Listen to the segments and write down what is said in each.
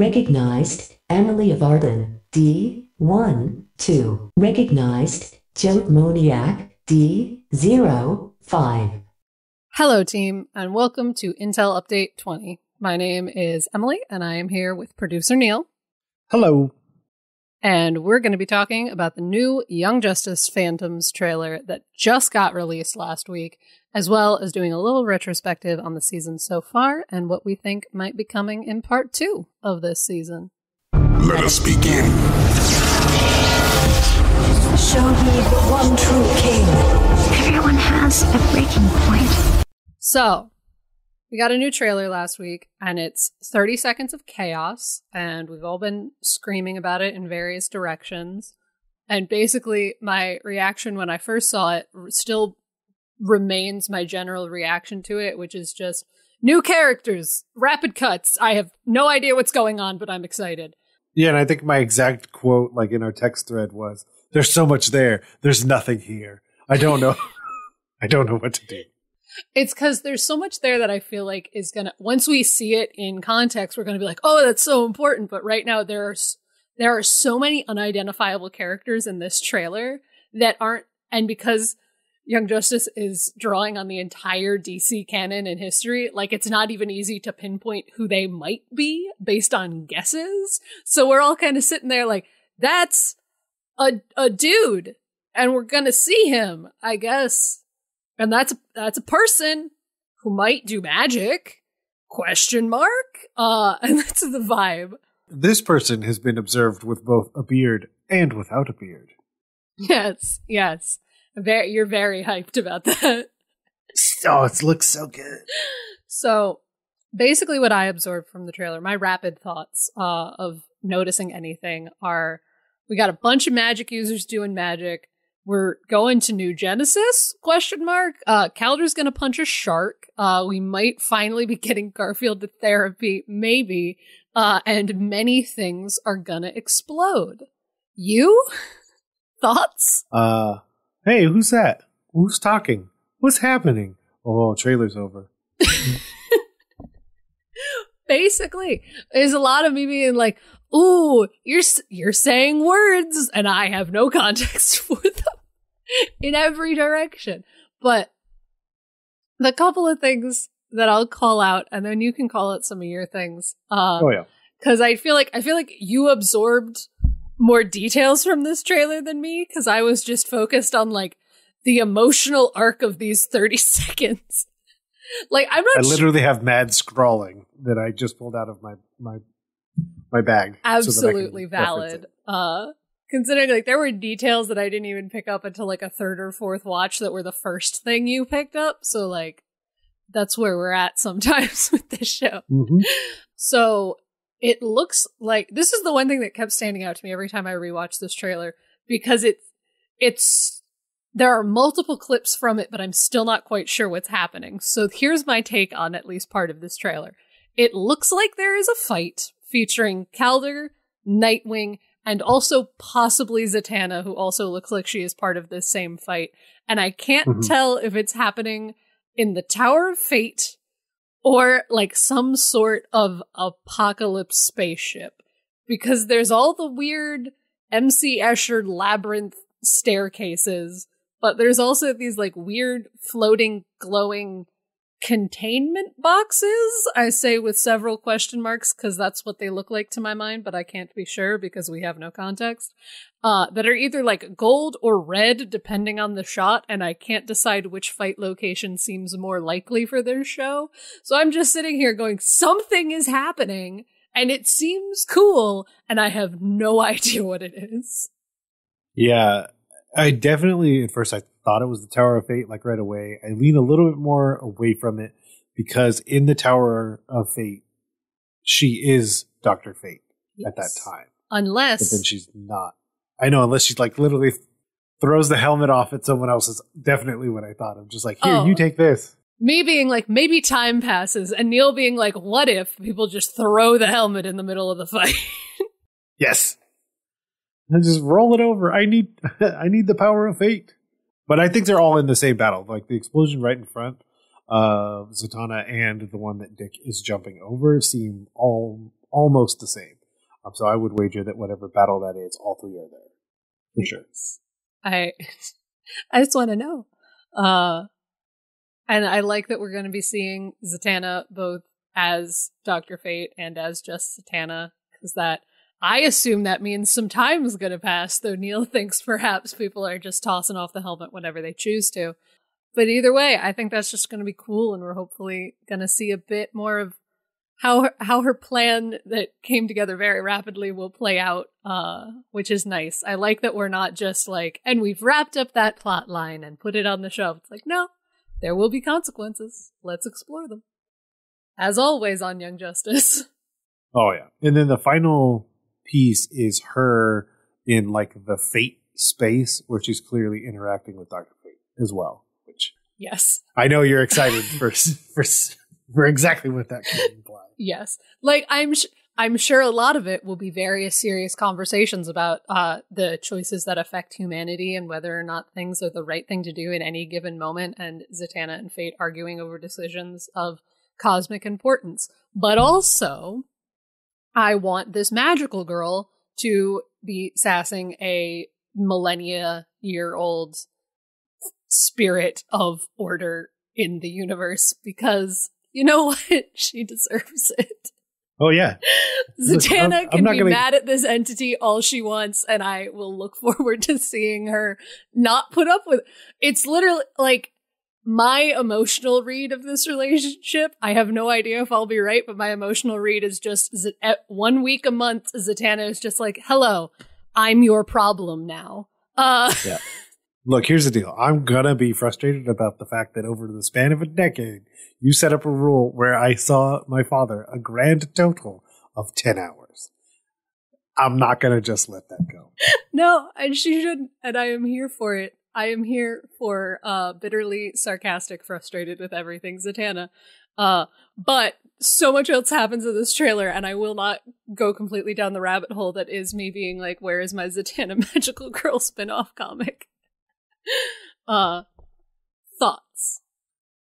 Recognized Emily of Arden. D. 1. 2. Recognized Joe Moniac. D. 0. 5. Hello, team, and welcome to Intel Update 20. My name is Emily, and I am here with producer Neil. Hello. And we're going to be talking about the new Young Justice Phantoms trailer that just got released last week, as well as doing a little retrospective on the season so far and what we think might be coming in part two of this season. Let us begin. Show me the one true king. Everyone has a breaking point. So, we got a new trailer last week, and it's 30 seconds of chaos, and we've all been screaming about it in various directions. And basically, my reaction when I first saw it still remains my general reaction to it, which is just new characters, rapid cuts. I have no idea what's going on, but I'm excited. Yeah, and I think my exact quote, like in our text thread, was There's so much there. There's nothing here. I don't know. I don't know what to do. It's because there's so much there that I feel like is gonna once we see it in context, we're gonna be like, oh, that's so important. But right now, there are there are so many unidentifiable characters in this trailer that aren't, and because Young Justice is drawing on the entire DC canon and history, like it's not even easy to pinpoint who they might be based on guesses. So we're all kind of sitting there like, that's a a dude, and we're gonna see him, I guess and that's that's a person who might do magic? Question mark? Uh and that's the vibe. This person has been observed with both a beard and without a beard. yes yes. Very you're very hyped about that. Oh, it looks so good. so basically what i absorbed from the trailer my rapid thoughts uh of noticing anything are we got a bunch of magic users doing magic we're going to New Genesis? Question mark. Uh, Kaldur's gonna punch a shark. Uh, we might finally be getting Garfield to therapy, maybe. Uh, and many things are gonna explode. You? Thoughts? Uh, hey, who's that? Who's talking? What's happening? Oh, trailer's over. Basically, there's a lot of me being like, "Ooh, you're you're saying words, and I have no context for them." in every direction. But the couple of things that I'll call out, and then you can call out some of your things. Uh, oh yeah, because I feel like I feel like you absorbed more details from this trailer than me because I was just focused on like the emotional arc of these thirty seconds. like I'm not. I literally have mad scrawling that I just pulled out of my my my bag. Absolutely so valid. Uh, considering like there were details that I didn't even pick up until like a third or fourth watch that were the first thing you picked up. So like that's where we're at sometimes with this show. Mm-hmm. So it looks like this is the one thing that kept standing out to me every time I rewatched this trailer because it's it's there are multiple clips from it, but I'm still not quite sure what's happening. So here's my take on at least part of this trailer. It looks like there is a fight featuring Kaldur, Nightwing, and also possibly Zatanna, who also looks like she is part of this same fight. And I can't mm-hmm. tell if it's happening in the Tower of Fate or like some sort of apocalypse spaceship because there's all the weird MC Escher labyrinth staircases, but there's also these like weird floating glowing containment boxes. I say with several question marks because that's what they look like to my mind, but I can't be sure because we have no context. Uh, that are either like gold or red depending on the shot, and I can't decide which fight location seems more likely for their show. So I'm just sitting here going, something is happening, and it seems cool, and I have no idea what it is. Yeah, I definitely at first I thought it was the Tower of Fate like right away. I lean a little bit more away from it because in the Tower of Fate, she is Doctor Fate yes. at that time. Unless, but then she's not. I know, unless she's like literally throws the helmet off at someone else is definitely what I thought of. Just like, here, oh. you take this. Me being like, maybe time passes, and Neil being like, what if people just throw the helmet in the middle of the fight? yes. And just roll it over. I need, I need the power of fate. But I think they're all in the same battle. Like the explosion right in front of Zatanna and the one that Dick is jumping over seem all almost the same. Um, so I would wager that whatever battle that is, all three are there for sure. I I just want to know. Uh and I like that we're going to be seeing Zatanna both as Dr. Fate and as just Zatanna cuz that I assume that means some time is going to pass, though Neil thinks perhaps people are just tossing off the helmet whenever they choose to. But either way, I think that's just going to be cool, and we're hopefully going to see a bit more of how her, how her plan that came together very rapidly will play out, uh, which is nice. I like that we're not just like, and we've wrapped up that plot line and put it on the shelf. It's like, no, there will be consequences. Let's explore them. As always on Young Justice. Oh yeah, and then the final piece is her in like the fate space where she's clearly interacting with Doctor Fate as well. Which Yes. I know you're excited for for for exactly what that could imply. Yes. Like I'm sh- I'm sure a lot of it will be various serious conversations about uh the choices that affect humanity and whether or not things are the right thing to do in any given moment and Zatanna and Fate arguing over decisions of cosmic importance. But also I want this magical girl to be sassing a millennia year old spirit of order in the universe because you know what? She deserves it. Oh yeah, Listen, I'm- Zatanna I'm can be gonna- mad at this entity all she wants, and I will look forward to seeing her not put up with. It's literally like my emotional read of this relationship. I have no idea if I'll be right, but my emotional read is just Z- at one week a month. Zatanna is just like, "Hello, I'm your problem now." Uh, Look, here's the deal. I'm gonna be frustrated about the fact that over the span of a decade, you set up a rule where I saw my father a grand total of ten hours. I'm not gonna just let that go. No, and she shouldn't, and I am here for it. I am here for uh bitterly sarcastic, frustrated with everything Zatanna. Uh but so much else happens in this trailer, and I will not go completely down the rabbit hole that is me being like, where is my Zatanna Magical Girl spin-off comic? uh thoughts.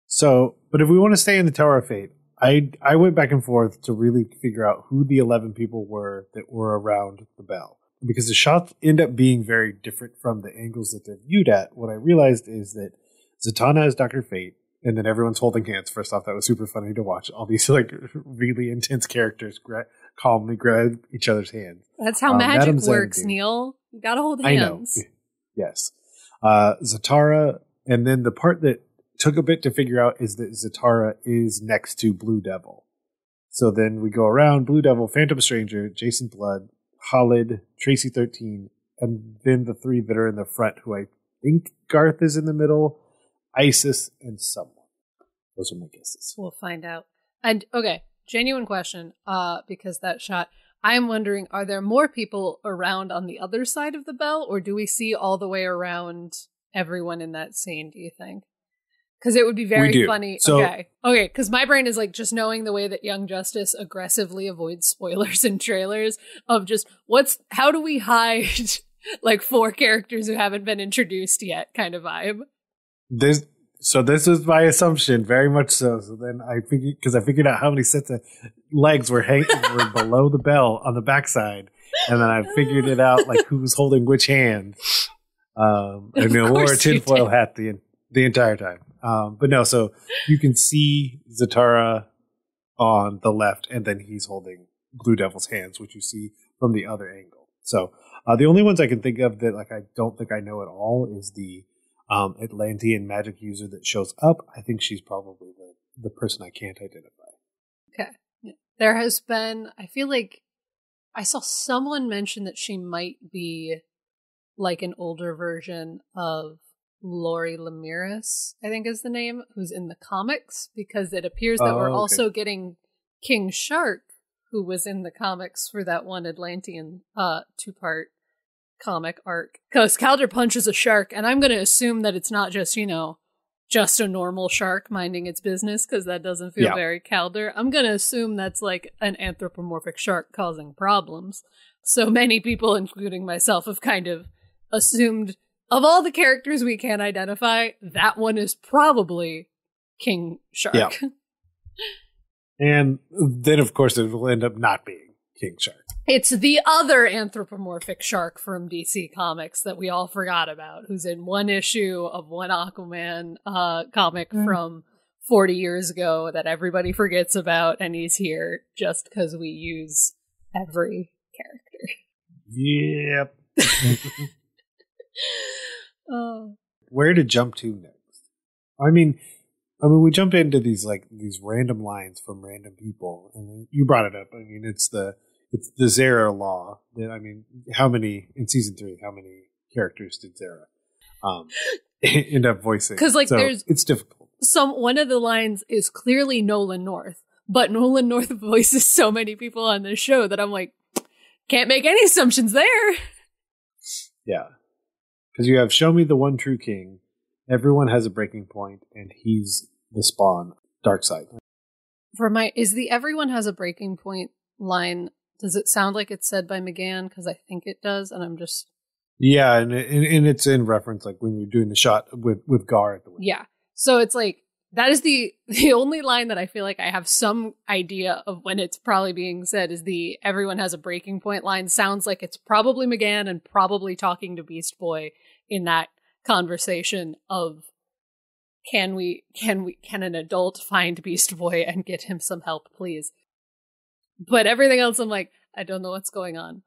So, but if we want to stay in the Tower of Fate, I I went back and forth to really figure out who the eleven people were that were around the bell because the shots end up being very different from the angles that they're viewed at. What I realized is that Zatanna is Doctor Fate, and then everyone's holding hands. First off, that was super funny to watch. All these like really intense characters gra- calmly grab each other's hands. That's how Um, magic Madame works, Xanadu. Neil. You gotta hold I know. hands. Yes. Uh, Zatara, and then the part that took a bit to figure out is that Zatara is next to Blue Devil. So then we go around Blue Devil, Phantom Stranger, Jason Blood, Khalid, Traci 13, and then the three that are in the front, who I think Garth is in the middle, Isis, and someone. Those are my guesses. We'll find out. And okay, genuine question. Uh, because that shot, I'm wondering, are there more people around on the other side of the bell, or do we see all the way around everyone in that scene? Do you think? Because it would be very funny. So- okay, okay. Because my brain is like just knowing the way that Young Justice aggressively avoids spoilers and trailers of just what's how do we hide like four characters who haven't been introduced yet kind of vibe. This so this was my assumption, very much so. So then I figured because I figured out how many sets of legs were hanging were below the bell on the backside, and then I figured it out like who was holding which hand. Um, and then wore a tinfoil hat the the entire time. Um, but no, so you can see Zatara on the left, and then he's holding Blue Devil's hands, which you see from the other angle. So uh, the only ones I can think of that like I don't think I know at all is the um, Atlantean magic user that shows up. I think she's probably the the person I can't identify. Okay. There has been, I feel like I saw someone mention that she might be like an older version of Lori Lemaris, I think is the name, who's in the comics, because it appears that Oh, we're okay. also getting King Shark, who was in the comics for that one Atlantean uh two part comic arc. Because Kaldur punches a shark, and I'm gonna assume that it's not just, you know, just a normal shark minding its business because that doesn't feel Yeah. very Kaldur. I'm gonna assume that's like an anthropomorphic shark causing problems. So many people, including myself, have kind of assumed of all the characters we can identify, that one is probably King Shark. Yeah. And then, of course, it will end up not being. king shark. It's the other anthropomorphic shark from DC Comics that we all forgot about, who's in one issue of one Aquaman uh, comic Mm. from 40 years ago that everybody forgets about, and he's here just because we use every character. Yep. Oh. Where to jump to next? I mean, I mean, we jump into these like these random lines from random people, and you brought it up. I mean, it's the it's the Zehra law. That I mean, how many in season three? How many characters did Zehra um, end up voicing? Because like, So there's- it's difficult. Some one of the lines is clearly Nolan North, but Nolan North voices so many people on this show that I'm like, can't make any assumptions there. Yeah, because you have show me the one true king. Everyone has a breaking point, and he's the spawn. Darkseid. For my is the everyone has a breaking point line. Does it sound like it's said by M'gann? Because I think it does, and I'm just Yeah, and, and and it's in reference like when you're doing the shot with with Gar at the window. yeah. So it's like that is the the only line that I feel like I have some idea of when it's probably being said is the everyone has a breaking point line. Sounds like it's probably M'gann and probably talking to Beast Boy in that conversation of can we can we can an adult find Beast Boy and get him some help, please? But everything else I'm like, I don't know what's going on.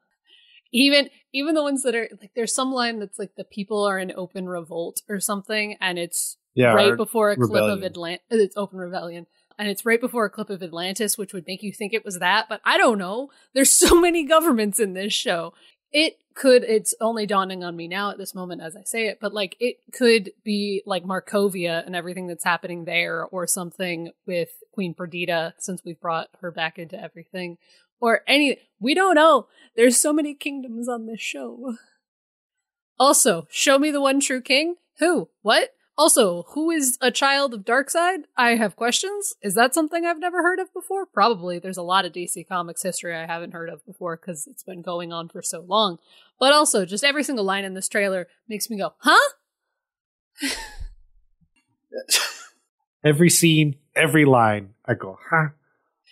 Even even the ones that are like there's some line that's like the people are in open revolt or something and it's Yeah, right before a clip of rebellion. Atlantis. Uh, it's open rebellion, and it's right before a clip of Atlantis, which would make you think it was that. But I don't know. There's so many governments in this show. It could. It's only dawning on me now at this moment as I say it. But like, it could be like Markovia and everything that's happening there, or something with Queen Perdita, since we've brought her back into everything, or any. We don't know. There's so many kingdoms on this show. Also, show me the one true king. Who? What? Also, who is a child of Darkseid? I have questions. Is that something I've never heard of before? Probably. There's a lot of DC Comics history I haven't heard of before because it's been going on for so long. But also, just every single line in this trailer makes me go, huh? every scene, every line, I go, huh?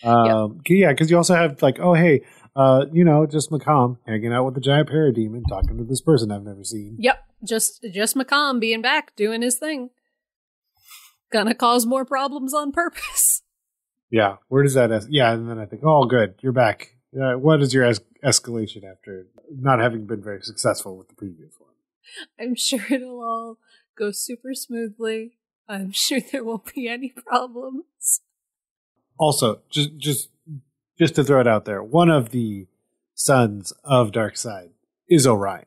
Um, yeah, because you also have like, oh hey, uh, you know, just McCom hanging out with the giant parademon, talking to this person I've never seen. Yep. Just, just McCom being back, doing his thing. Gonna cause more problems on purpose. Yeah, where does that? Es- yeah, and then I think, oh, good, you're back. Uh, what is your es- escalation after not having been very successful with the previous one? I'm sure it'll all go super smoothly. I'm sure there won't be any problems. Also, just just just to throw it out there, one of the sons of Darkseid is Orion.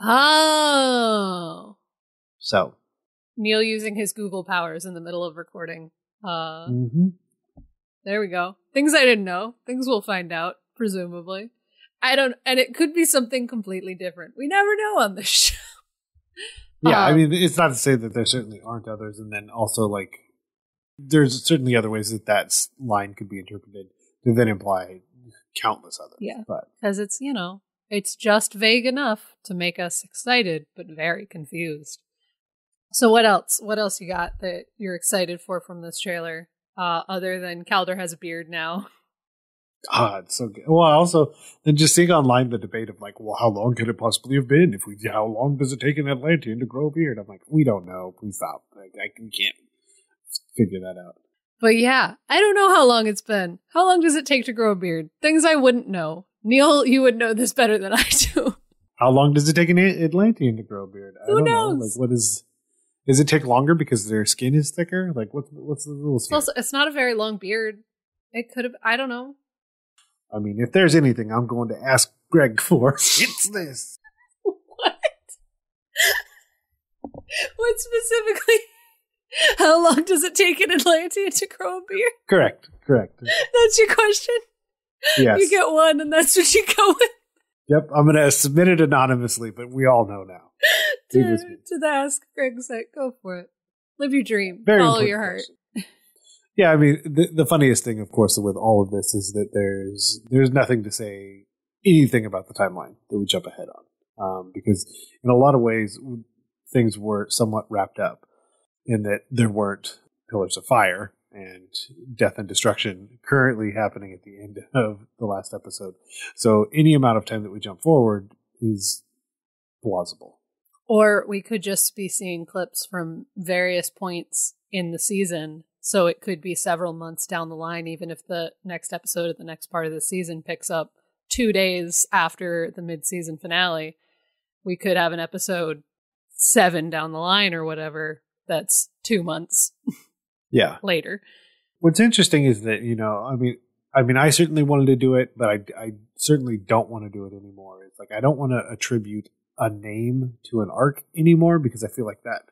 Oh. So, Neil using his Google powers in the middle of recording. Uh, mhm. there we go. Things I didn't know. Things we'll find out, presumably. I don't, and it could be something completely different. We never know on this show. yeah, I Um, mean, it's not to say that there certainly aren't others, and then also like there's certainly other ways that that line could be interpreted to then imply countless others. Yeah. Because it's, you know, it's just vague enough to make us excited, but very confused. So what else? What else you got that you're excited for from this trailer? Uh, other than Kaldur has a beard now. God, so good. Well, also then just seeing online the debate of like, well, how long could it possibly have been? If we, how long does it take an Atlantean to grow a beard? I'm like, we don't know. Please stop. Like, I can't figure that out. But yeah, I don't know how long it's been. How long does it take to grow a beard? Things I wouldn't know. Neil, you would know this better than I do. How long does it take an Atlantean to grow a beard? I Who don't know. knows? Like, what is? Does it take longer because their skin is thicker? Like, what's what's the rules It's here? also it's not a very long beard. It could have. I don't know. I mean, if there's anything I'm going to ask Greg for, it's this. What? what specifically? How long does it take an Atlantean to grow a beard? Correct. Correct. That's your question. Yes. You get one, and that's what you go with Yep. I'm going to submit it anonymously, but we all know now. To, to the Ask Greg site. Go for it. Live your dream. Very Follow your heart. question. Yeah, I mean, the, the funniest thing, of course, with all of this is that there's there's nothing to say anything about the timeline that we jump ahead on, um, because in a lot of ways things were somewhat wrapped up in that there weren't pillars of fire and death and destruction currently happening at the end of the last episode. So any amount of time that we jump forward is plausible. Or we could just be seeing clips from various points in the season. So it could be several months down the line, even if the next episode of the next part of the season picks up two days after the mid season finale. We could have an episode seven down the line or whatever that's two months Yeah. later. What's interesting is that you know, I mean, I mean, I certainly wanted to do it, but I, I certainly don't want to do it anymore. It's like I don't want to attribute a name to an arc anymore because I feel like that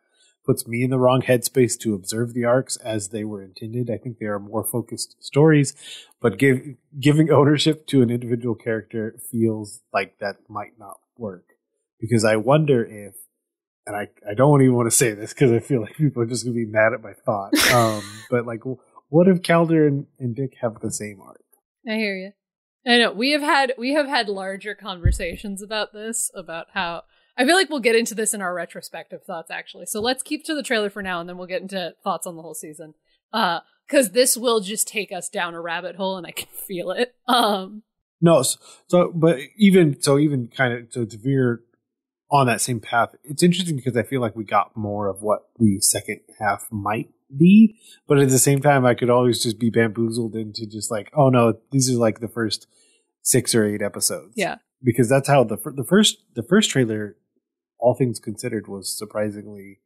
puts me in the wrong headspace to observe the arcs as they were intended. I think they are more focused stories, but give, giving ownership to an individual character feels like that might not work because I wonder if and I, I don't even want to say this because I feel like people are just going to be mad at my thought. Um, but like, what if Kaldur and, and Dick have the same arc? I hear you. I know we have had we have had larger conversations about this about how I feel like we'll get into this in our retrospective thoughts actually. So let's keep to the trailer for now and then we'll get into thoughts on the whole season. Uh cuz this will just take us down a rabbit hole and I can feel it. Um No, so, so but even so, even kind of to, to veer on that same path, it's interesting because I feel like we got more of what the second half might be, but at the same time, I could always just be bamboozled into just like, oh no, these are like the first six or eight episodes. yeah. because that's how the the first the first trailer, all things considered, was surprisingly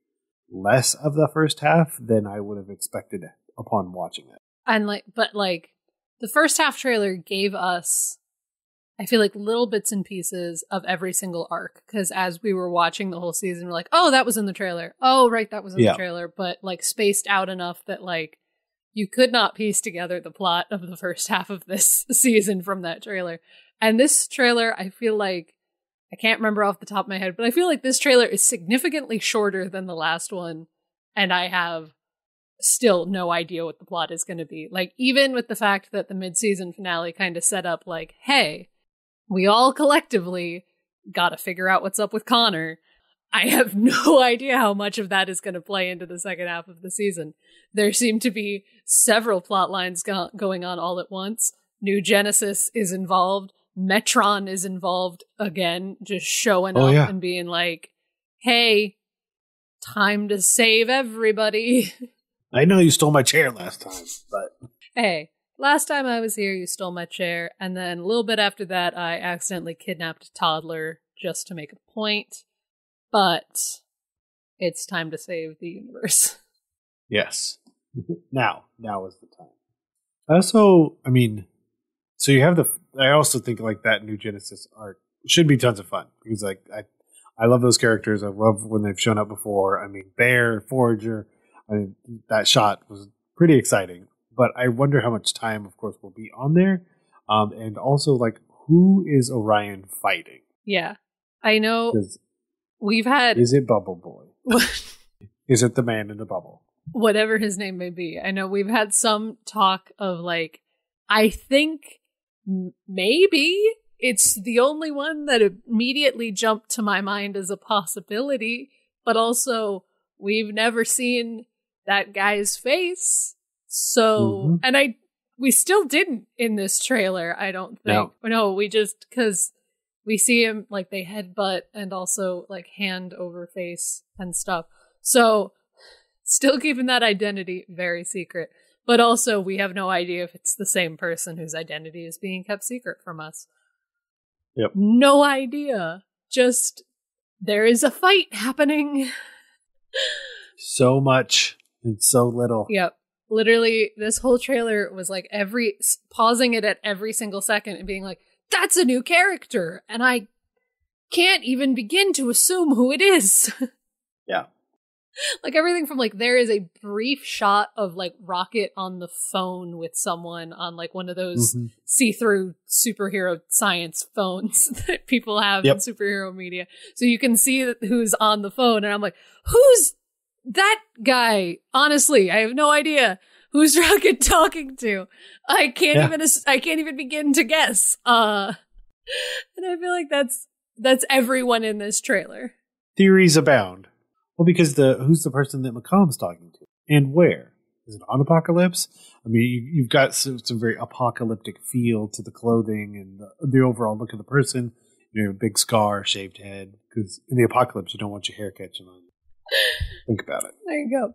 less of the first half than I would have expected upon watching it. And like but like the first half trailer gave us I feel like little bits and pieces of every single arc because as we were watching the whole season, we're like, oh, that was in the trailer. Oh, right, that was in Yeah. the trailer, but like spaced out enough that like you could not piece together the plot of the first half of this season from that trailer. And this trailer, I feel like I can't remember off the top of my head, but I feel like this trailer is significantly shorter than the last one, and I have still no idea what the plot is going to be. Like, even with the fact that the mid season finale kind of set up, like, hey, we all collectively got to figure out what's up with Conner. I have no idea how much of that is going to play into the second half of the season. There seem to be several plot lines go- going on all at once. New Genesis is involved. Metron is involved again, just showing Oh, up yeah. and being like, hey, time to save everybody. I know you stole my chair last time, but hey, last time I was here, you stole my chair. And then a little bit after that, I accidentally kidnapped a toddler just to make a point. But it's time to save the universe. yes, now now is the time. Also, I mean, so you have the. I also think like that new Genesis art should be tons of fun because like I, I love those characters. I love when they've shown up before. I mean, Bear, Forager. I mean, that shot was pretty exciting. But I wonder how much time, of course, will be on there, um, and also like who is Orion fighting? yeah. I know. we've had is it Bubble Boy? Is it the man in the bubble? whatever his name may be. I know we've had some talk of like, I think maybe it's the only one that immediately jumped to my mind as a possibility, but also we've never seen that guy's face. So, Mhm. and I, we still didn't in this trailer, I don't think. No, we just, cause we see him like they headbutt and also like hand over face and stuff. So, still keeping that identity very secret. But also, we have no idea if it's the same person whose identity is being kept secret from us. Yep. No idea. Just there is a fight happening. So much and so little. Yep. Literally, this whole trailer was like every pausing it at every single second and being like, "That's a new character," and I can't even begin to assume who it is. Yeah. like everything from like there is a brief shot of like Rocket on the phone with someone on like one of those Mhm. see-through superhero science phones that people have Yep. in superhero media. So you can see who's on the phone and I'm like, "Who's that guy?" Honestly, I have no idea. Who's Rocket talking to? I can't Yeah. even I can't even begin to guess. Uh and I feel like that's that's everyone in this trailer. Theories abound. Well, because the who's the person that McComb's talking to, and where? is it on Apokolips? I mean, you, you've got some, some very apocalyptic feel to the clothing and the, the overall look of the person. You know, big scar, shaved head. Because in the apocalypse, you don't want your hair catching on. Think about it. There you go.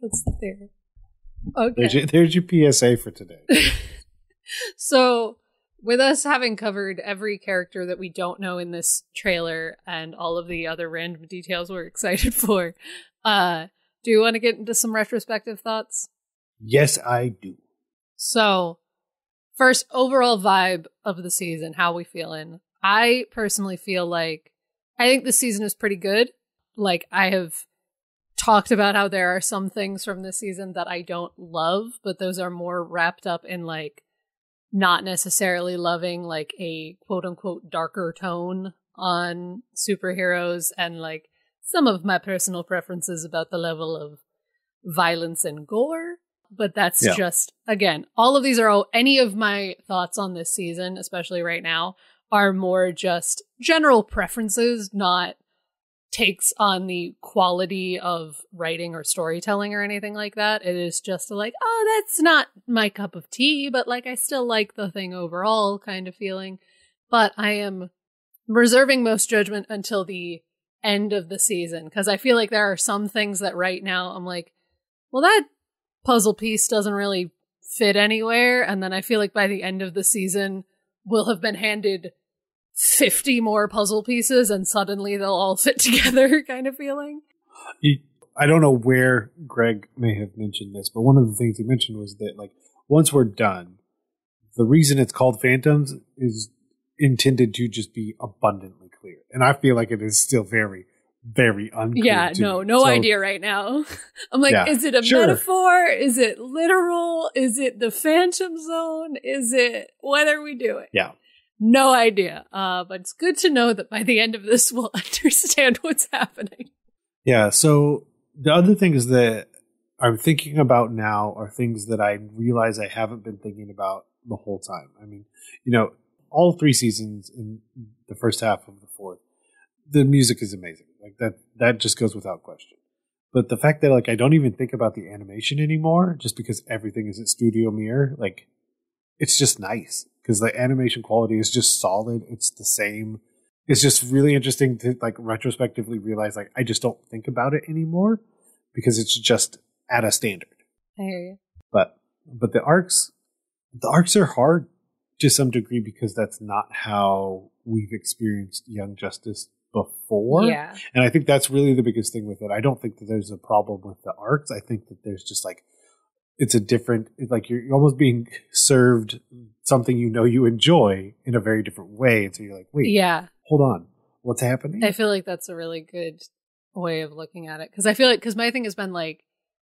That's the theory. Okay. There's your, there's your PSA for today. so, with us having covered every character that we don't know in this trailer and all of the other random details we're excited for, uh, do you want to get into some retrospective thoughts? yes, I do. So, first overall vibe of the season, how we feeling? I personally feel like I think the season is pretty good. Like I have talked about how there are some things from this season that I don't love, but those are more wrapped up in like not necessarily loving like a quote unquote darker tone on superheroes and like some of my personal preferences about the level of violence and gore. But that's Yeah. just, again, all of these are all, any of my thoughts on this season, especially right now, are more just general preferences, not takes on the quality of writing or storytelling or anything like that. It is just like, oh, that's not my cup of tea, but like I still like the thing overall kind of feeling. But I am reserving most judgment until the end of the season because I feel like there are some things that right now I'm like, well, that puzzle piece doesn't really fit anywhere. And then I feel like by the end of the season, we'll have been handed 50 more puzzle pieces and suddenly they'll all fit together kind of feeling. I don't know where Greg may have mentioned this, but one of the things he mentioned was that like once we're done, the reason it's called Phantoms is intended to just be abundantly clear, and I feel like it is still very, very unclear. Yeah, no, no So, idea right now. I'm like, Yeah, is it a sure. metaphor? Is it literal? Is it the phantom zone? Is it what are we doing? Yeah, No idea. Uh, but it's good to know that by the end of this we'll understand what's happening. yeah. So the other things that I'm thinking about now are things that I realize I haven't been thinking about the whole time. I mean, you know, all three seasons in the first half of the fourth, the music is amazing. Like that, that just goes without question. But the fact that like I don't even think about the animation anymore, just because everything is at Studio Mir, like it's just nice because the animation quality is just solid. It's the same. It's just really interesting to like retrospectively realize like I just don't think about it anymore because it's just at a standard. I hear you. But but the arcs, the arcs are hard to some degree because that's not how we've experienced Young Justice before. Yeah. And I think that's really the biggest thing with it. I don't think that there's a problem with the arcs. I think that there's just like it's a different it's like you're, you're almost being served something you know you enjoy in a very different way. And so you're like, wait, Yeah. hold on. What's happening? I feel like that's a really good way of looking at it because I feel like because my thing has been like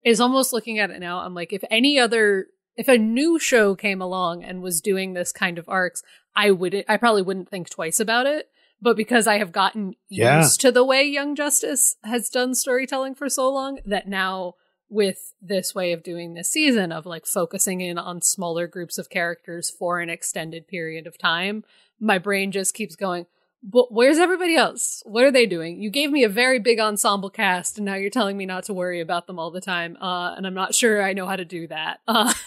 is almost looking at it now. I'm like, if any other if a new show came along and was doing this kind of arcs, I would I probably wouldn't think twice about it. But because I have gotten Yeah. used to the way Young Justice has done storytelling for so long, that now with this way of doing this season of like focusing in on smaller groups of characters for an extended period of time, my brain just keeps going, but where's everybody else? What are they doing? You gave me a very big ensemble cast, and now you're telling me not to worry about them all the time. Uh, and I'm not sure I know how to do that. Uh,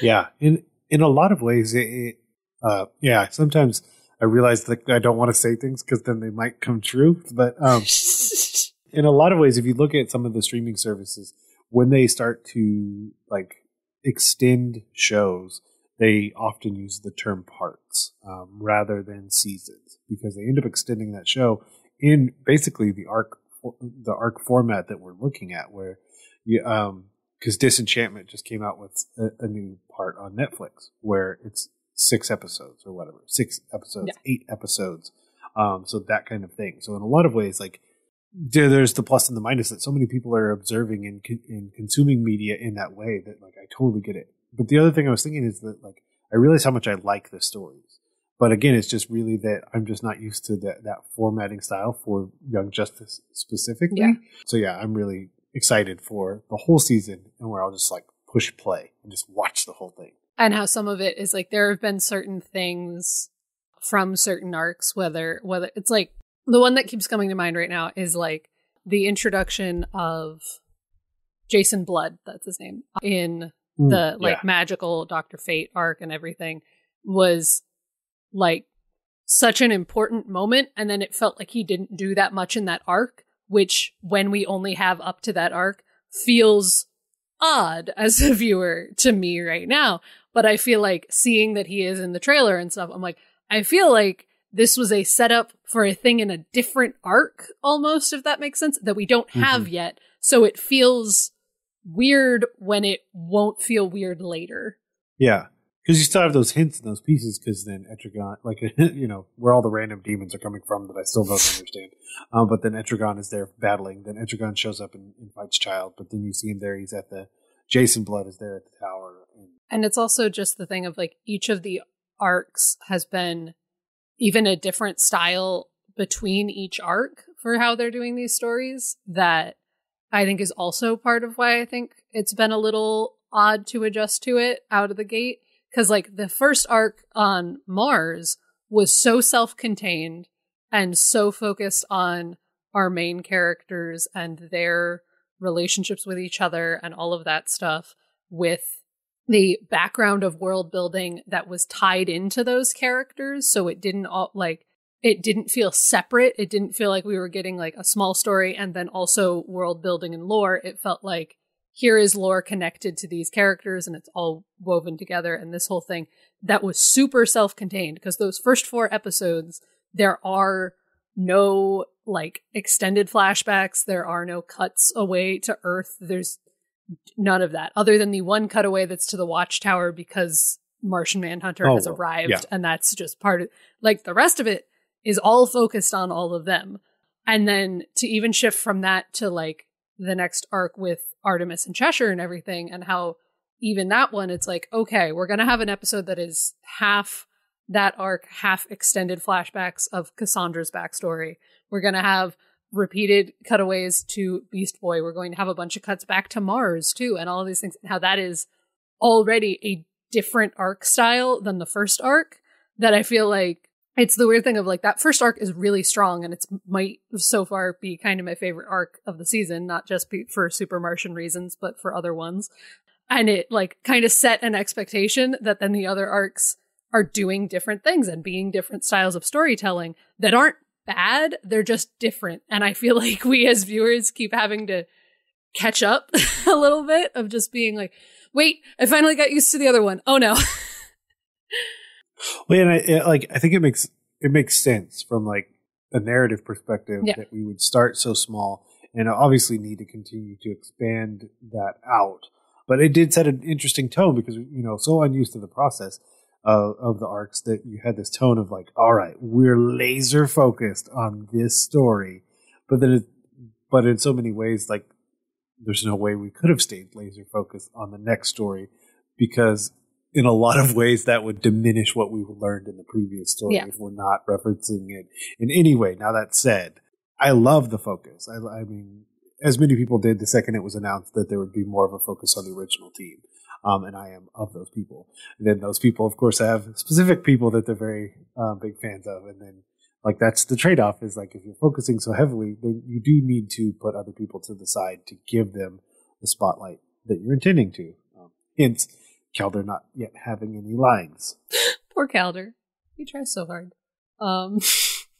yeah in in a lot of ways it, it uh yeah sometimes i realize that i don't want to say things because then they might come true but um in a lot of ways if you look at some of the streaming services when they start to like extend shows they often use the term parts um, rather than seasons because they end up extending that show in basically the arc the arc format that we're looking at where you um because Disenchantment just came out with a, a new part on Netflix where it's six episodes or whatever, six episodes, eight episodes. Um, so that kind of thing. So in a lot of ways, like there's the plus and the minus that so many people are observing and, con- and consuming media in that way that like I totally get it. But the other thing I was thinking is that like I realize how much I like the stories. But again, it's just really that I'm just not used to that that formatting style for Young Justice specifically. Yeah. So yeah, I'm really excited for the whole season and where I'll just like push play and just watch the whole thing. and how some of it is like there have been certain things from certain arcs, whether whether it's like the one that keeps coming to mind right now is like the introduction of Jason Blood, that's his name, in Mm, the like yeah. magical Doctor Fate arc and everything was like such an important moment and then it felt like he didn't do that much in that arc which when we only have up to that arc feels odd as a viewer to me right now but I feel like seeing that he is in the trailer and stuff I'm like I feel like this was a setup for a thing in a different arc almost if that makes sense that we don't have yet so it feels weird when it won't feel weird later. Yeah, because you still have those hints and those pieces. Because then Etrigan, like you know, where all the random demons are coming from that I still don't understand. Um, but then Etrigan is there battling. Then Etrigan shows up and, and fights Child. But then you see him there. He's at the Jason Blood is there at the tower. And, And it's also just the thing of like each of the arcs has been even a different style between each arc for how they're doing these stories that I think is also part of why I think it's been a little odd to adjust to it out of the gate. Cause like the first arc on Mars was so self contained and so focused on our main characters and their relationships with each other and all of that stuff with the background of world building that was tied into those characters so it didn't all like it didn't feel separate. It didn't feel like we were getting like a small story and then also world building and lore. It felt like here is lore connected to these characters and it's all woven together and this whole thing that was super self-contained because those first four episodes there are no like extended flashbacks. There are no cuts away to earth. There's none of that other than the one cutaway that's to the watchtower because martian manhunter Oh, has arrived yeah. and that's just part of like the rest of it is all focused on all of them and then to even shift from that to like the next arc with artemis and cheshire and everything and how even that one it's like okay we're gonna have an episode that is half that arc half extended flashbacks of cassandra's backstory we're gonna have repeated cutaways to Beast Boy. We're going to have a bunch of cuts back to Mars too, and all of these things. How that is already a different arc style than the first arc. That I feel like it's the weird thing of like that first arc is really strong, and it's might so far be kind of my favorite arc of the season, not just for Super Martian reasons, but for other ones. And it like kind of set an expectation that then the other arcs are doing different things and being different styles of storytelling that aren't bad they're just different and i feel like we as viewers keep having to catch up a little bit of just being like wait i finally got used to the other one oh no well, and I, it, like I think it makes it makes sense from like a narrative perspective Yeah. that we would start so small and obviously need to continue to expand that out. But it did set an interesting tone because you know so unused to the process of, of the arcs that you had this tone of like, all right, we're laser focused on this story, but then it, but in so many ways, like there's no way we could have stayed laser focused on the next story because in a lot of ways that would diminish what we learned in the previous story Yeah. if we're not referencing it in any way. Now that said, I love the focus. I, I mean, as many people did the second it was announced that there would be more of a focus on the original team. Um, and I am of those people. And then those people, of course, have specific people that they're very uh, big fans of. And then, like, that's the trade off is like if you're focusing so heavily, then you do need to put other people to the side to give them the spotlight that you're intending to. Um, hence, Kaldur not yet having any lines. poor kaldur he tries so hard um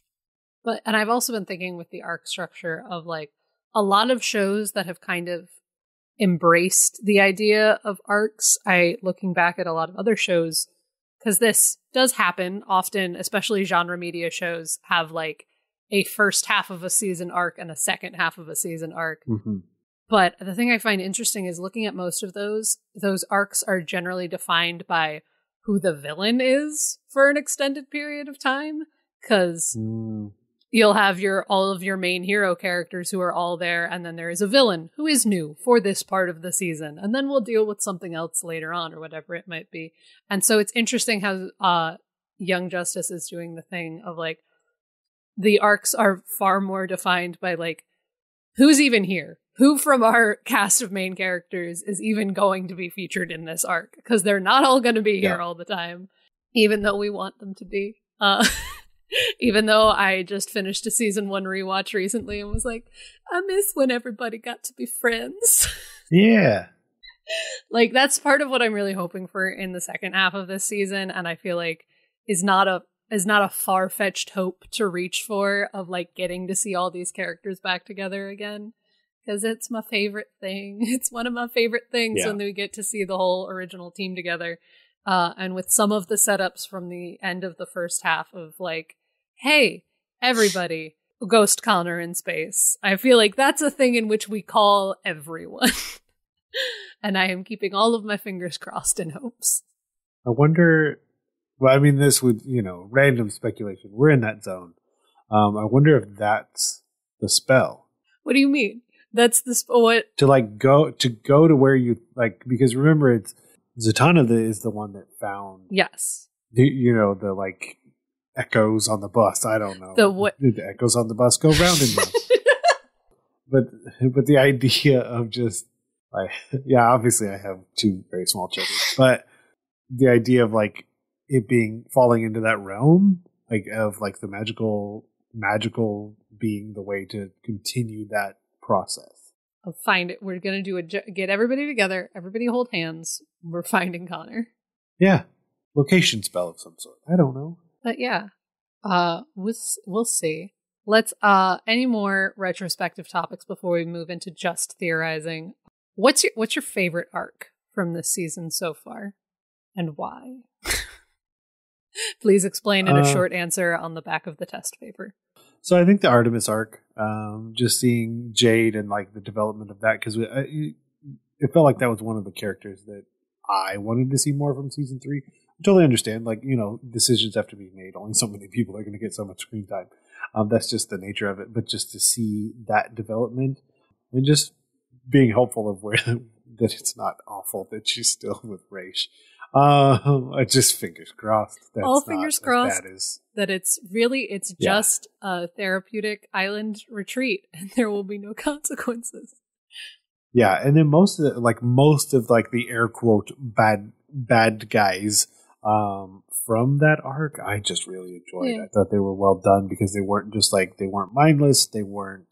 but and i've also been thinking with the arc structure of like a lot of shows that have kind of embraced the idea of arcs i looking back at a lot of other shows because this does happen often especially genre media shows have like a first half of a season arc and a second half of a season arc Mm-hmm. but the thing I find interesting is looking at most of those, those arcs are generally defined by who the villain is for an extended period of time. Cause Mm. You'll have your, all of your main hero characters who are all there. And then there is a villain who is new for this part of the season. And then we'll deal with something else later on or whatever it might be. And so it's interesting how, uh, Young Justice is doing the thing of like, the arcs are far more defined by like who's even here? Who from our cast of main characters is even going to be featured in this arc? Because they're not all going to be here Yeah. all the time, even though we want them to be. Uh, even though I just finished a season one rewatch recently and was like, I miss when everybody got to be friends. Yeah. like that's part of what I'm really hoping for in the second half of this season, and I feel like is not a is not a far fetched hope to reach for of like getting to see all these characters back together again. Because it's my favorite thing. It's one of my favorite things Yeah. when we get to see the whole original team together. Uh, and with some of the setups from the end of the first half of like, hey, everybody, Ghost Conner in space. I feel like that's a thing in which we call everyone. and I am keeping all of my fingers crossed in hopes. I wonder. Well, I mean, this would you know random speculation. We're in that zone. Um, I wonder if that's the spell What do you mean? That's the spell. what? to like go to go to where you like because remember it's Zatanna the, is the one that found Yes. the you know the like echoes on the bus. I don't know The what- the echoes on the bus go round and round. but but the idea of just like yeah obviously i have two very small children but the idea of like it being falling into that realm like of like the magical magical being the way to continue that process I'll find it. We're gonna do a get everybody together. Everybody hold hands. We're finding Conner. yeah location spell of some sort i don't know But yeah, uh, we'll we'll see. Let's uh any more retrospective topics before we move into just theorizing. What's your what's your favorite arc from this season so far, and why? Please explain in a Uh, short answer on the back of the test paper. So I think the Artemis arc, um, just seeing Jade and like the development of that, because it it felt like that was one of the characters that I wanted to see more from season three. I totally understand, like you know, decisions have to be made. Only so many people are going to get so much screen time. Um, that's just the nature of it. But just to see that development and just being hopeful of where that it's not awful that she's still with Ra's. Uh, I just fingers crossed. That's All fingers crossed. bad as- That it's really it's Yeah. just a therapeutic island retreat, and there will be no consequences. Yeah, and then most of the, like most of like the air quote bad bad guys um from that arc I just really enjoyed. Yeah. I thought they were well done because they weren't just like they weren't mindless, they weren't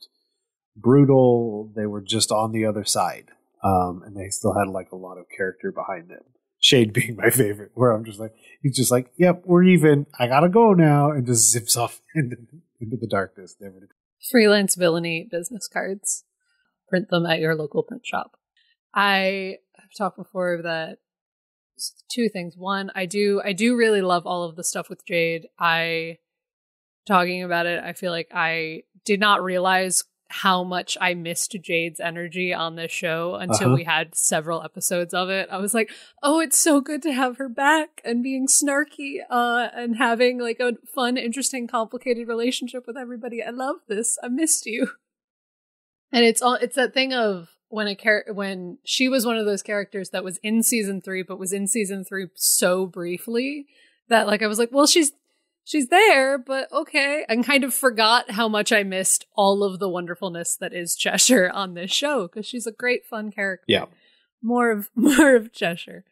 brutal, they were just on the other side. Um and they still had like a lot of character behind them. Shade being my favorite, where I'm just like he's just like, Yep, we're even. I gotta go now and just zips off into, into the darkness. Never to freelance villainy business cards. Print them at your local print shop. I have talked before that two things. One, I do I do really love all of the stuff with Jade. I talking about it, I feel like I did not realize how much I missed Jade's energy on this show until Uh-huh. we had several episodes of it. I was like, "Oh, it's so good to have her back and being snarky uh and having like a fun, interesting, complicated relationship with everybody. I love this. I missed you." And it's all it's that thing of when a char- when she was one of those characters that was in season 3 but was in season 3 so briefly that like I was like, "Well, she's she's there, but okay. And kind of forgot how much I missed all of the wonderfulness that is Cheshire on this show because she's a great, fun character. Yeah. More of more of Cheshire.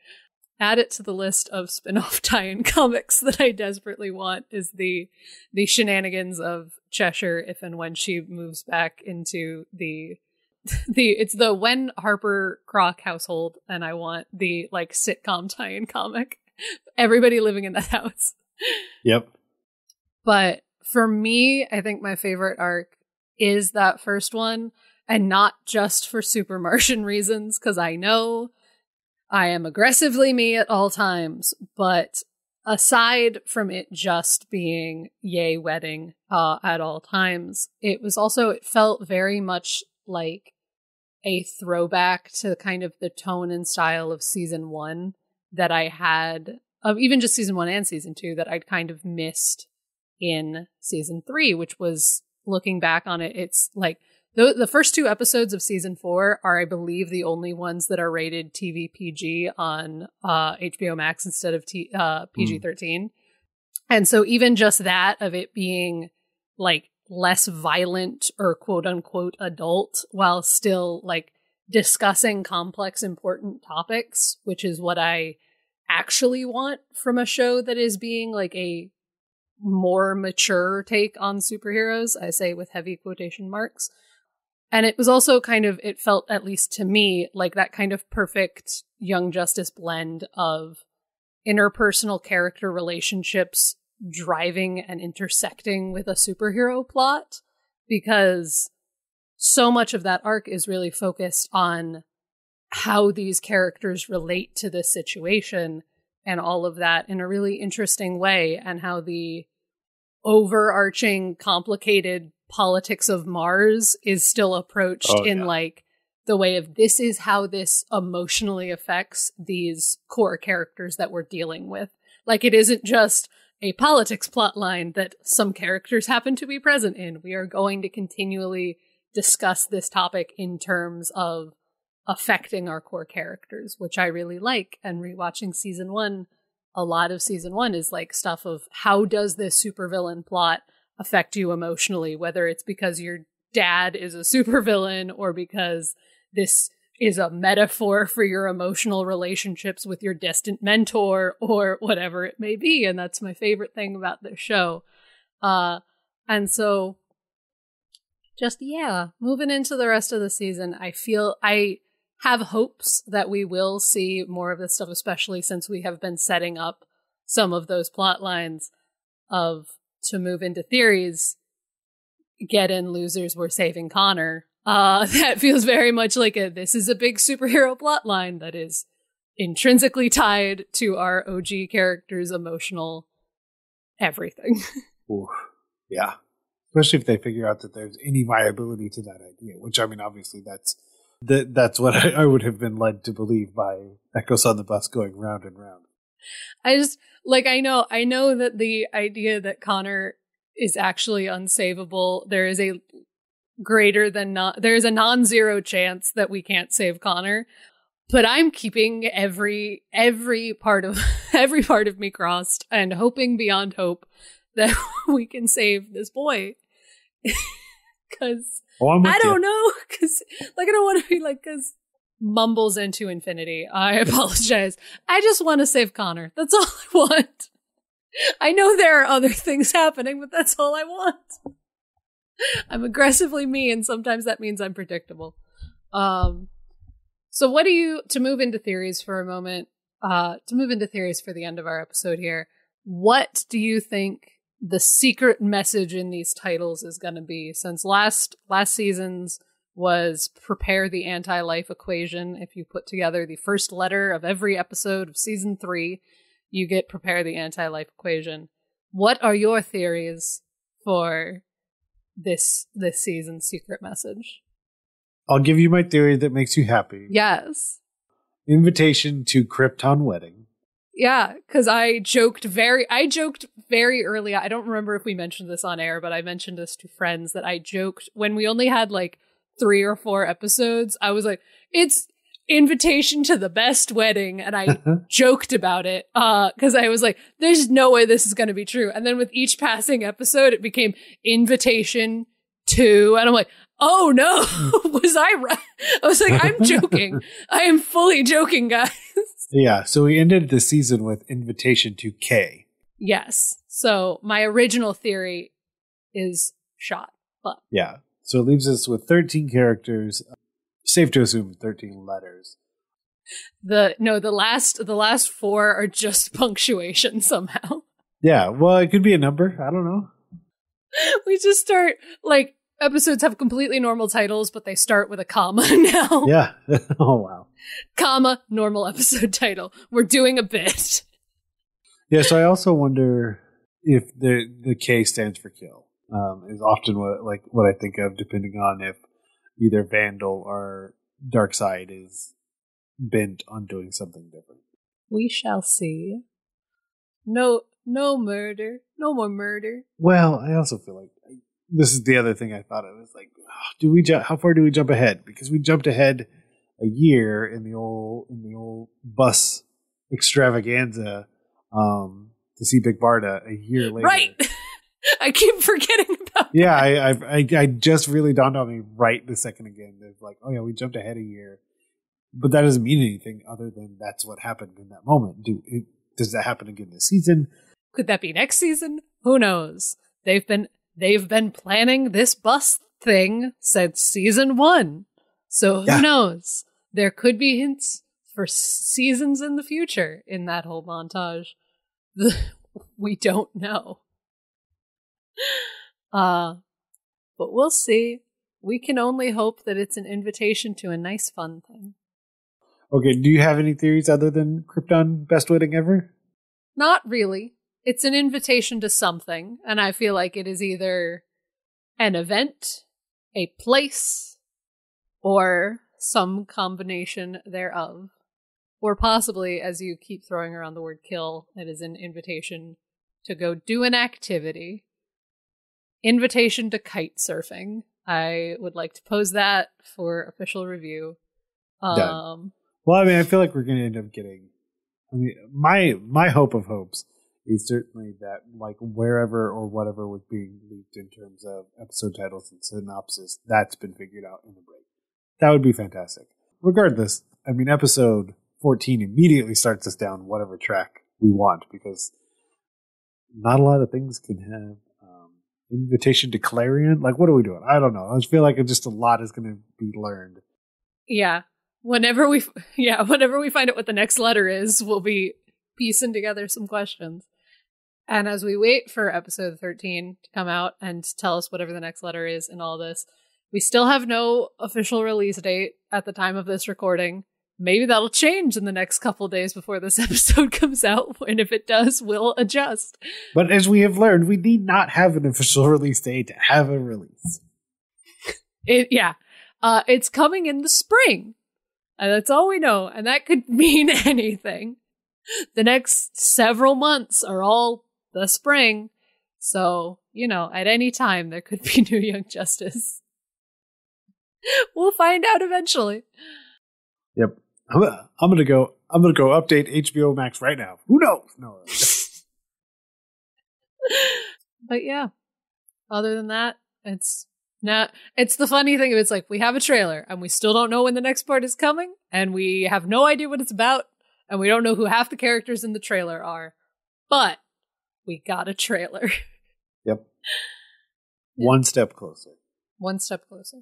Add it to the list of spin-off tie-in comics that I desperately want is the the shenanigans of Cheshire if and when she moves back into the the it's the when Harper Crock household and I want the like sitcom tie-in comic. Everybody living in that house. Yep. But for me, I think my favorite arc is that first one, and not just for Super Martian reasons, because I know I am aggressively me at all times. But aside from it just being yay wedding uh, at all times, it was also, it felt very much like a throwback to kind of the tone and style of season one that I had of even just season one and season two that I'd kind of missed in season three, which was looking back on it, it's like the the first two episodes of season four are, I believe, the only ones that are rated TV PG on uh, HBO Max instead of T, uh, PG thirteen. And so even just that of it being like less violent or quote unquote adult while still like discussing complex important topics, which is what I actually want from a show that is being like a more mature take on superheroes. I say with heavy quotation marks. And it was also kind of, it felt, at least to me, like that kind of perfect Young Justice blend of interpersonal character relationships driving and intersecting with a superhero plot because so much of that arc is really focused on how these characters relate to this situation and all of that in a really interesting way and how the overarching complicated politics of Mars is still approached Oh, in yeah. like the way of this is how this emotionally affects these core characters that we're dealing with. Like it isn't just a politics plot line that some characters happen to be present in. We are going to continually discuss this topic in terms of affecting our core characters, which I really like. And rewatching season one, a lot of season one is like stuff of how does this supervillain plot affect you emotionally, whether it's because your dad is a supervillain or because this is a metaphor for your emotional relationships with your distant mentor or whatever it may be. And that's my favorite thing about this show. Uh, and so just, yeah, moving into the rest of the season, I feel I have hopes that we will see more of this stuff, especially since we have been setting up some of those plot lines of to move into theories. Get in losers, we're saving Conner. Uh, that feels very much like a this is a big superhero plot line that is intrinsically tied to our OG characters' emotional everything. Oof. Yeah. Especially if they figure out that there's any viability to that idea, which I mean, obviously that's that that's what I, I would have been led to believe by Echoes on the Bus going round and round. I just like I know I know that the idea that Conner is actually unsavable, there is a greater than not there is a non-zero chance that we can't save Conner. But I'm keeping every every part of every part of me crossed and hoping beyond hope that we can save this boy. Cuz Oh, I you. don't know cuz like I don't want to be like cuz mumbles into infinity. I apologize. I just want to save Conner. That's all I want. I know there are other things happening, but that's all I want. I'm aggressively me, and sometimes that means I'm predictable. Um, so what do you to move into theories for a moment? Uh, to move into theories for the end of our episode here, what do you think the secret message in these titles is going to be? Since last last season's was prepare the anti-life equation. If you put together the first letter of every episode of season three, you get prepare the anti-life equation. What are your theories for this this season's secret message? I'll give you my theory that makes you happy. Yes. Invitation to Krypton wedding. Yeah, because I joked very, I joked very early. I don't remember if we mentioned this on air, but I mentioned this to friends that I joked when we only had like three or four episodes. I was like, it's invitation to the best wedding. And I joked about it, uh, cause I was like, there's no way this is going to be true. And then with each passing episode, it became invitation to, and I'm like, oh no, was I right? I was like, I'm joking. I am fully joking, guys. Yeah, so we ended the season with invitation to K. Yes. So my original theory is shot. But Yeah. So it leaves us with 13 characters. Safe to assume 13 letters. the no, the last the last four are just punctuation somehow. Yeah, well, it could be a number. I don't know. We just start like episodes have completely normal titles, but they start with a comma now. Yeah. oh, wow. Comma, normal episode title. We're doing a bit. Yeah, so I also wonder if the the K stands for kill. Um, is often what like what I think of, depending on if either Vandal or Darkseid is bent on doing something different. We shall see. No no murder. No more murder. Well, I also feel like this is the other thing I thought of. Is like, do we how far do we jump ahead? Because we jumped ahead a year in the old in the old bus extravaganza um, to see Big Barda a year later. Right. I keep forgetting about Yeah, I, I I just really dawned on me right the second again. It's like, oh yeah, we jumped ahead a year, but that doesn't mean anything other than that's what happened in that moment. Do it, does that happen again this season? Could that be next season? Who knows? They've been they've been planning this bus thing since season one. So who Yeah. knows? There could be hints for seasons in the future in that whole montage. we don't know. Uh, but we'll see. We can only hope that it's an invitation to a nice, fun thing. Okay, do you have any theories other than Krypton best wedding ever? Not really. It's an invitation to something, and I feel like it is either an event, a place, or some combination thereof. Or possibly, as you keep throwing around the word kill, it is an invitation to go do an activity. Invitation to kite surfing. I would like to pose that for official review. Done. Um, Well, I mean, I feel like we're going to end up getting. I mean, my my hope of hopes is certainly that like wherever or whatever was being leaked in terms of episode titles and synopsis, that's been figured out in the break. That would be fantastic. Regardless, I mean, episode fourteen immediately starts us down whatever track we want because not a lot of things can have invitation to Clarion. Like, what are we doing? I don't know. I just feel like just a lot is going to be learned. Yeah. Whenever we, yeah, whenever we find out what the next letter is, we'll be piecing together some questions. And as we wait for episode 13 to come out and tell us whatever the next letter is and all this, we still have no official release date at the time of this recording. Maybe that'll change in the next couple days before this episode comes out. And if it does, we'll adjust. But as we have learned, we need not have an official release date to have a release. It, yeah. Uh, it's coming in the spring. And that's all we know. And that could mean anything. The next several months are all the spring. So, you know, at any time there could be new Young Justice. we'll find out eventually. Yep. I'm, gonna- I'm gonna go. I'm gonna go update HBO Max right now. Who knows? No. But yeah. Other than that, it's not it's the funny thing it's like we have a trailer and we still don't know when the next part is coming, and we have no idea what it's about, and we don't know who half the characters in the trailer are. But we got a trailer. yep. One step closer. One step closer.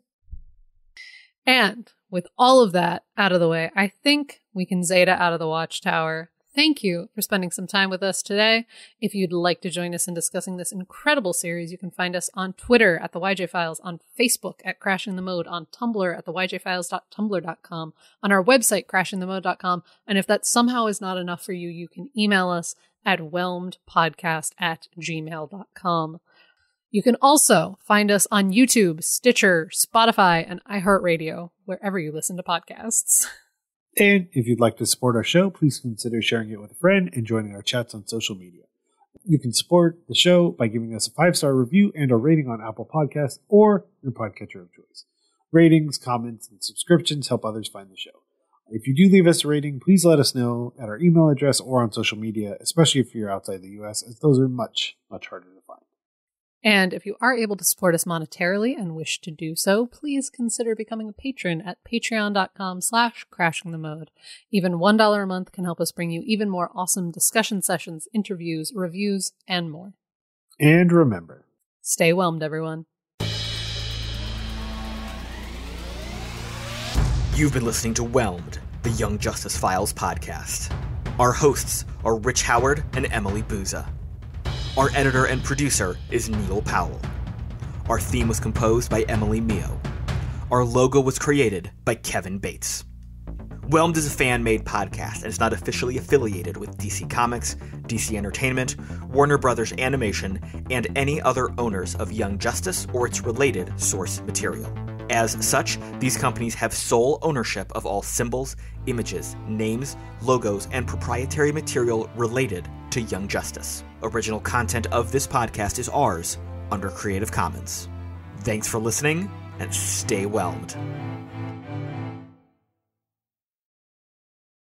And with all of that out of the way, I think we can Zeta out of the watchtower. Thank you for spending some time with us today. If you'd like to join us in discussing this incredible series, you can find us on Twitter at the YJ Files, on Facebook at Crashing the Mode, on Tumblr at the YJFiles.tumblr.com, on our website crashingthemode.com, and if that somehow is not enough for you, you can email us at whelmedpodcast at gmail.com. You can also find us on YouTube, Stitcher, Spotify, and iHeartRadio, wherever you listen to podcasts. And if you'd like to support our show, please consider sharing it with a friend and joining our chats on social media. You can support the show by giving us a five star review and a rating on Apple Podcasts or your podcatcher of choice. Ratings, comments, and subscriptions help others find the show. If you do leave us a rating, please let us know at our email address or on social media, especially if you're outside the US, as those are much, much harder. And if you are able to support us monetarily and wish to do so, please consider becoming a patron at patreon.com slash crashing the mode. Even $1 a month can help us bring you even more awesome discussion sessions, interviews, reviews, and more. And remember, Stay whelmed, everyone. You've been listening to Whelmed, the Young Justice Files podcast. Our hosts are Rich Howard and Emily Booza. Our editor and producer is Neil Powell. Our theme was composed by Emily Mio. Our logo was created by Kevin Bates. Whelmed is a fan made podcast and is not officially affiliated with DC Comics, DC Entertainment, Warner Brothers Animation, and any other owners of Young Justice or its related source material. As such, these companies have sole ownership of all symbols, images, names, logos, and proprietary material related to Young Justice. Original content of this podcast is ours under Creative Commons. Thanks for listening and stay whelmed.